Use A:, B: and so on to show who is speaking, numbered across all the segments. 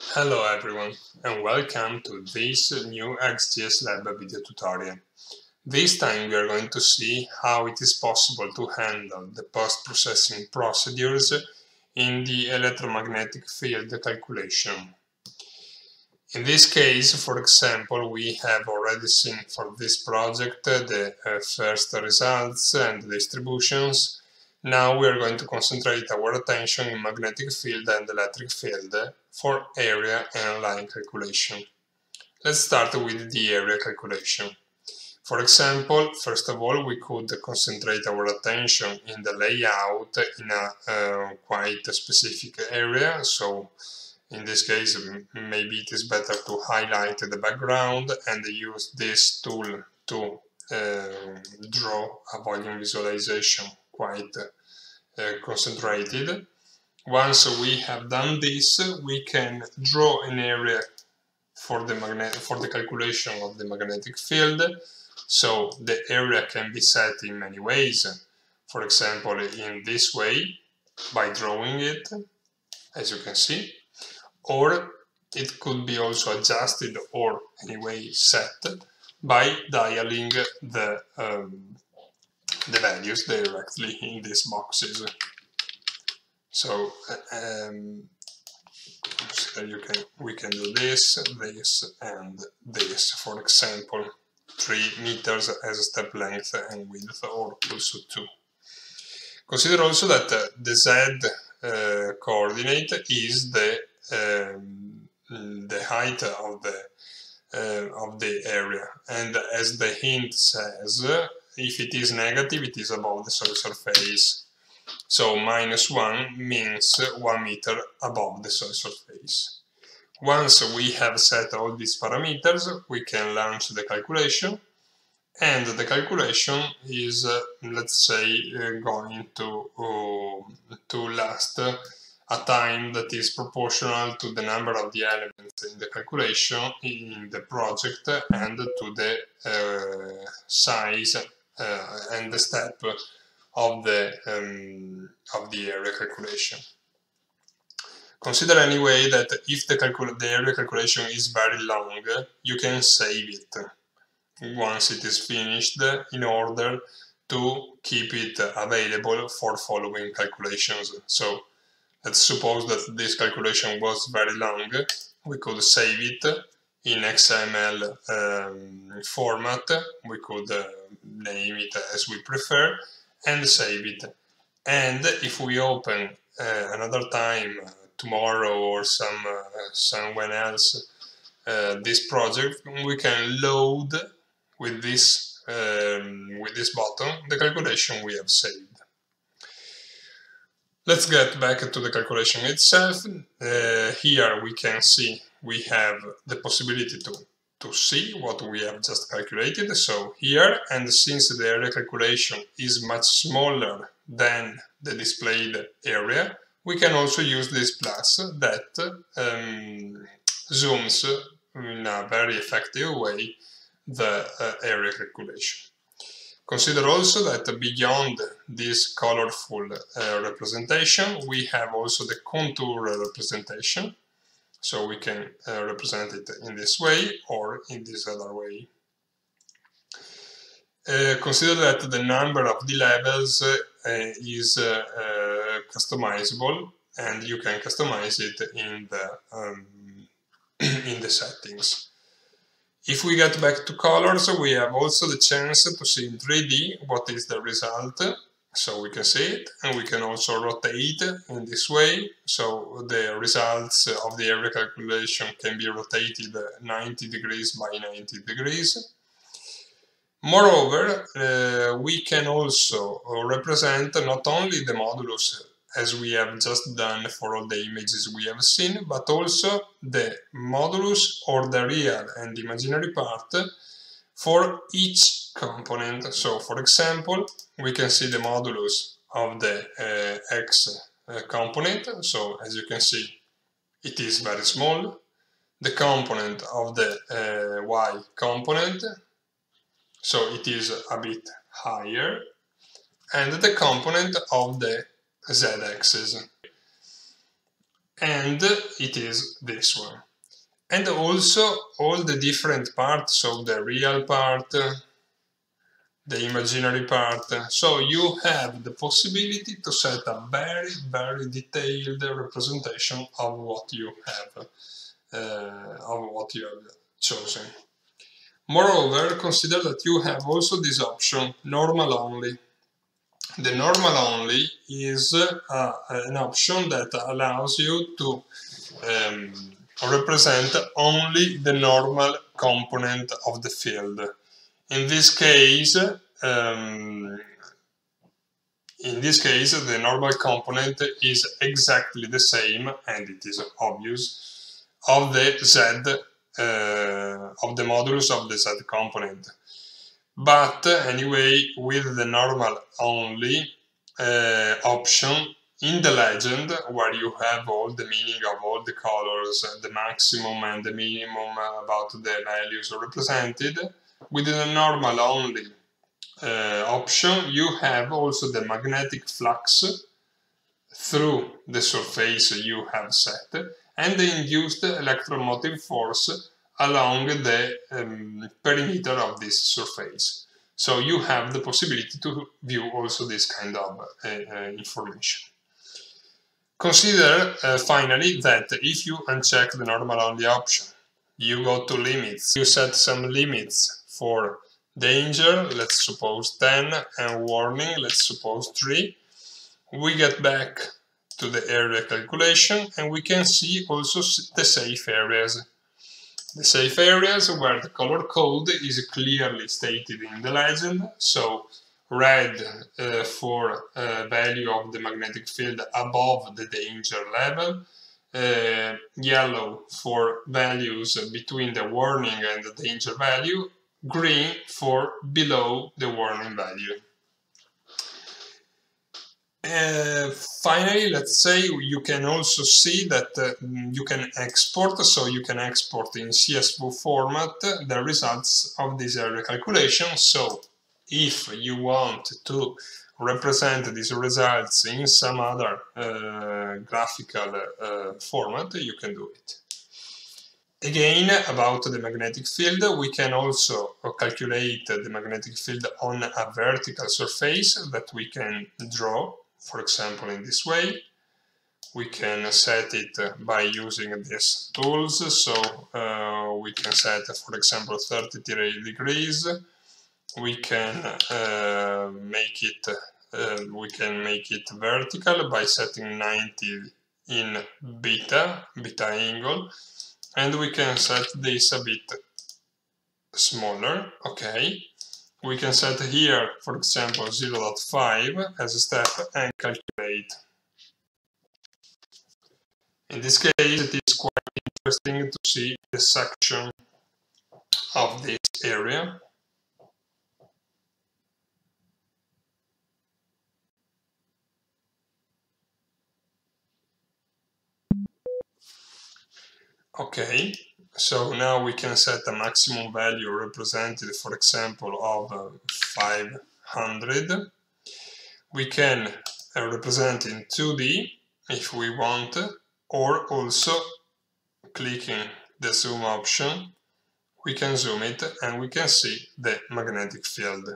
A: Hello everyone and welcome to this new XGSLab video tutorial. This time we are going to see how it is possible to handle the post-processing procedures in the electromagnetic field calculation. In this case, for example, we have already seen for this project the uh, first results and distributions now we are going to concentrate our attention in magnetic field and electric field for area and line calculation. Let's start with the area calculation. For example, first of all, we could concentrate our attention in the layout in a uh, quite a specific area. So in this case, maybe it is better to highlight the background and use this tool to uh, draw a volume visualization quite uh, concentrated. Once we have done this, we can draw an area for the magnet for the calculation of the magnetic field. So the area can be set in many ways. For example, in this way, by drawing it, as you can see, or it could be also adjusted or anyway set by dialing the um, the values directly in these boxes. So, um, you can we can do this, this, and this. For example, three meters as a step length and width, or also two. Consider also that uh, the z uh, coordinate is the um, the height of the uh, of the area, and as the hint says, if it is negative, it is above the soil surface. So minus 1 means 1 meter above the soil surface. Once we have set all these parameters, we can launch the calculation and the calculation is, uh, let's say, uh, going to, uh, to last a time that is proportional to the number of the elements in the calculation in the project and to the uh, size and the step of the um, of the area calculation. Consider anyway that if the, the area calculation is very long, you can save it once it is finished in order to keep it available for following calculations. So let's suppose that this calculation was very long, we could save it in XML um, format. We could uh, name it as we prefer and save it. And if we open uh, another time, uh, tomorrow or some uh, someone else, uh, this project, we can load with this um, with this button the calculation we have saved. Let's get back to the calculation itself. Uh, here we can see we have the possibility to, to see what we have just calculated. So here, and since the area calculation is much smaller than the displayed area, we can also use this plus that um, zooms in a very effective way the uh, area calculation. Consider also that beyond this colorful uh, representation, we have also the contour representation. So we can uh, represent it in this way or in this other way. Uh, consider that the number of the levels uh, is uh, uh, customizable and you can customize it in the um, in the settings. If we get back to colors, we have also the chance to see in 3D what is the result so we can see it and we can also rotate in this way. So the results of the area calculation can be rotated 90 degrees by 90 degrees. Moreover uh, we can also represent not only the modulus as we have just done for all the images we have seen but also the modulus or the real and imaginary part for each component. So for example, we can see the modulus of the uh, x uh, component. So as you can see, it is very small. The component of the uh, y component, so it is a bit higher. And the component of the z-axis. and it is this one. And also all the different parts of the real part, the imaginary part. So you have the possibility to set a very, very detailed representation of what you have, uh, of what you have chosen. Moreover, consider that you have also this option, normal only. The normal only is uh, an option that allows you to um, represent only the normal component of the field. In this case, um, in this case, the normal component is exactly the same, and it is obvious, of the z uh, of the modulus of the z component. But anyway, with the normal only uh, option in the legend, where you have all the meaning of all the colors, the maximum and the minimum about the values represented, with the normal only uh, option, you have also the magnetic flux through the surface you have set and the induced electromotive force along the um, perimeter of this surface. So you have the possibility to view also this kind of uh, uh, information. Consider uh, finally that if you uncheck the normal only option, you go to limits, you set some limits for danger, let's suppose 10, and warning, let's suppose 3. We get back to the area calculation and we can see also the safe areas. The safe areas where the color code is clearly stated in the legend, so red uh, for uh, value of the magnetic field above the danger level, uh, yellow for values between the warning and the danger value, green for below the warning value. Uh, finally, let's say you can also see that uh, you can export, so you can export in CSV format the results of this area calculation. So if you want to represent these results in some other uh, graphical uh, format, you can do it. Again, about the magnetic field, we can also calculate the magnetic field on a vertical surface that we can draw for example in this way. We can set it by using these tools, so uh, we can set, for example, 30 degrees. We can uh, make it uh, we can make it vertical by setting 90 in beta, beta angle, and we can set this a bit smaller, okay, we can set here, for example, 0.5 as a step and calculate. In this case, it is quite interesting to see the section of this area. Okay, so now we can set a maximum value represented, for example, of uh, 500. We can uh, represent in 2D if we want, or also clicking the zoom option, we can zoom it and we can see the magnetic field.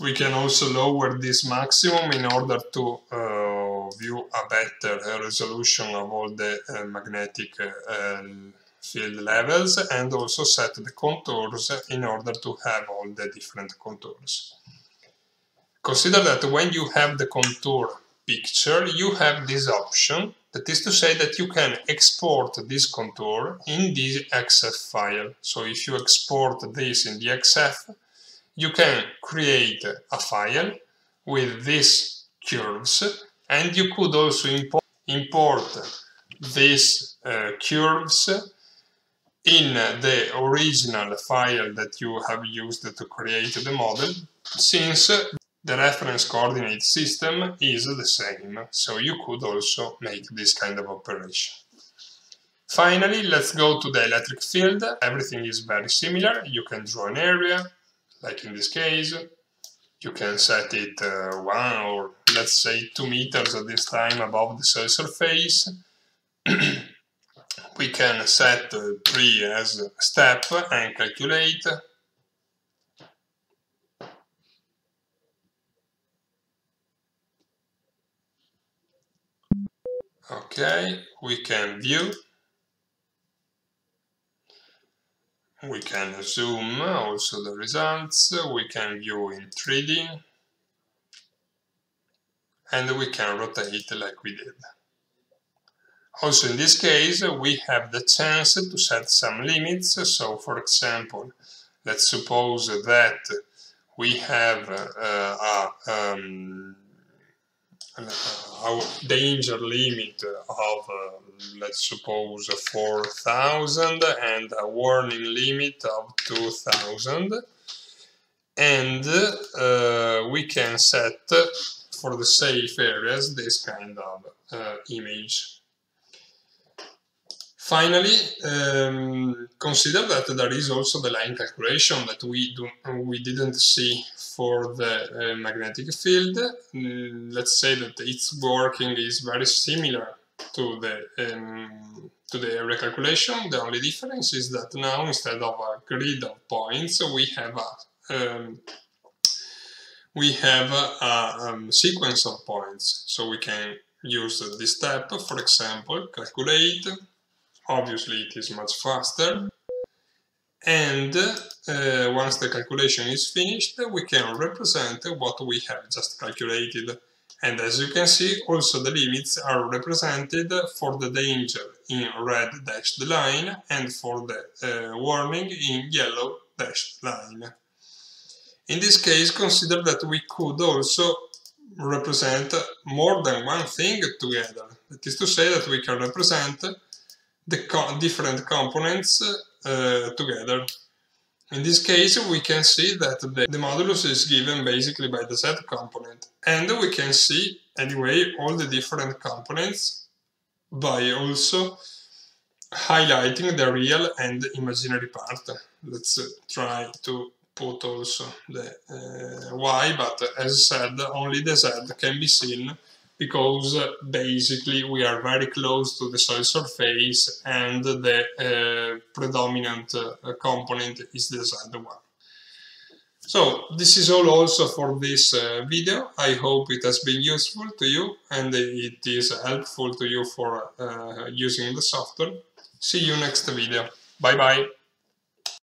A: We can also lower this maximum in order to uh, view a better resolution of all the uh, magnetic uh, field levels and also set the contours in order to have all the different contours. Consider that when you have the contour picture, you have this option, that is to say that you can export this contour in the DXF file. So if you export this in the DXF, you can create a file with these curves and you could also import, import these uh, curves in the original file that you have used to create the model since the reference coordinate system is the same, so you could also make this kind of operation. Finally, let's go to the electric field. Everything is very similar. You can draw an area, like in this case. You can set it uh, one or let's say two meters at this time above the soil surface. we can set uh, 3 as step and calculate Okay, we can view. We can zoom also the results. We can view in 3D. And we can rotate like we did. Also in this case, we have the chance to set some limits. So for example, let's suppose that we have uh, a um, our danger limit of, uh, let's suppose, 4,000 and a warning limit of 2,000. And uh, we can set for the safe areas this kind of uh, image. Finally, um, consider that there is also the line calculation that we do we didn't see for the uh, magnetic field. Mm, let's say that its working is very similar to the um, to the area calculation. The only difference is that now instead of a grid of points, we have a um, we have a, a um, sequence of points. So we can use this step, for example, calculate obviously it is much faster. And uh, once the calculation is finished, we can represent what we have just calculated. And as you can see, also the limits are represented for the danger in red dashed line and for the uh, warning in yellow dashed line. In this case, consider that we could also represent more than one thing together. That is to say that we can represent the co different components uh, together. In this case, we can see that the, the modulus is given basically by the z component. And we can see, anyway, all the different components by also highlighting the real and imaginary part. Let's uh, try to put also the uh, y, but as said, only the z can be seen because basically we are very close to the soil surface and the uh, predominant uh, component is the Z1. So this is all also for this uh, video. I hope it has been useful to you and it is helpful to you for uh, using the software. See you next video. Bye bye.